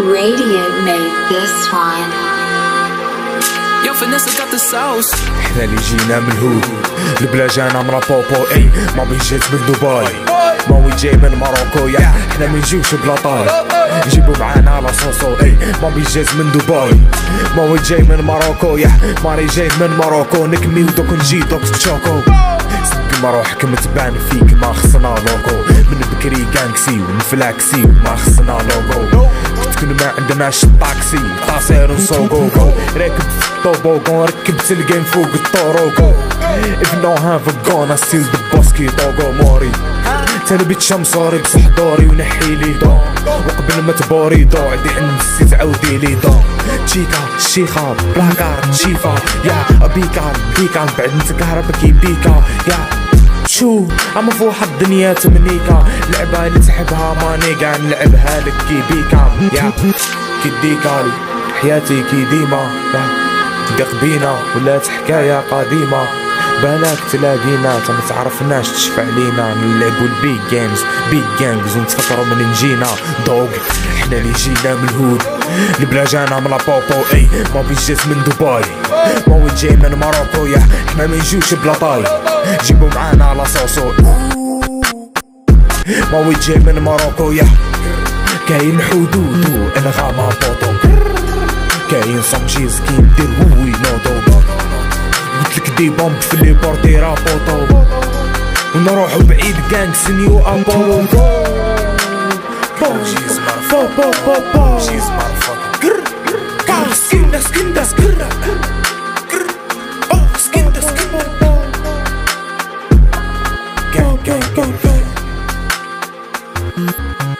Radiant made this one. Yo, Vanessa got the sauce. إحنا اللي جينا من الهود البلا جانا من بوبو اي مامي جات من دبي. مامي جاي من ماروكو يا. إحنا ما نجيوش بلا طاي يجيبوا معانا لا صوصو أي. مامي جات من دبي. مامي جاي من ماروكو يا. ماري جاي من ماروكو. نكمي ودوك نجي دوك تشوكو. كيما روحك متبان فيك ما خصنا لوكو من بكري جانكسي ونفلاكسي وما خصنا لوكو كنا ما عندناش طاكسي طاسير نسوقو راكب في الطوبوغون ركبت الجيم فوق الطوروغو. If no have a gun I steal the bosky دوغو موري تنبيت شمصوري بصح دوري ونحي لي دو وقبل ما تبوري دو عدي عند السيت عاودي لي دو تشيكا شيخا بلاكار تشيفا يا بيكا بيكا بعد نتكهرب كي بيكا. يا شو؟ في واحد الدنيا تمنيكا. لعبة اللي تحبها ماني قاع نلعبها لك كي بيكا. يا كي ديكالي حياتي كي ديما. دق بينا ولات حكاية قديمة. بالك تلاقينا تا ما تعرفناش تشفع لينا. نلعبو البيج جيمز بيج جانجز ونتفكروا من نجينا. دوغ إحنا اللي جينا من الهود. البلا جانا من لابوبو. إي مامي جات من دبي. مامي جاي من ماروكو. يا إحنا ما نجيوش بلا طاي. جيبو معانا لا صوصو مامي جاي من ماروكو يا. كاين حدود انغام بوطو. كاين صمجيز كي ندير هوي نوضو قلتلك دي بومب في لي بورتي رابوطو ونروحو بعيد جانج سنيو أبولو. بو بو بو بو قر قر سكندا سكندا good, good, good.